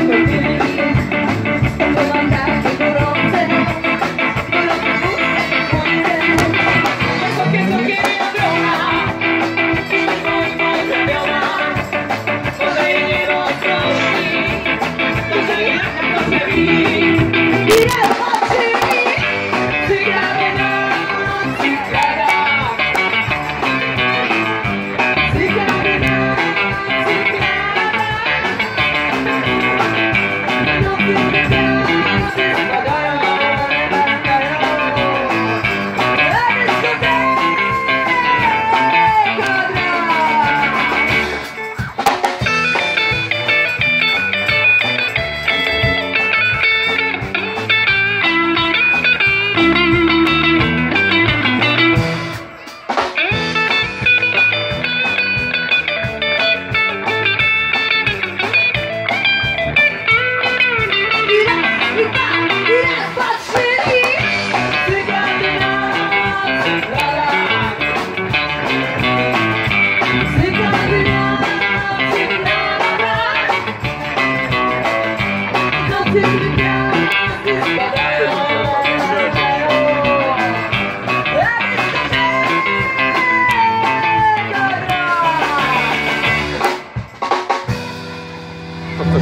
Thank you.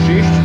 30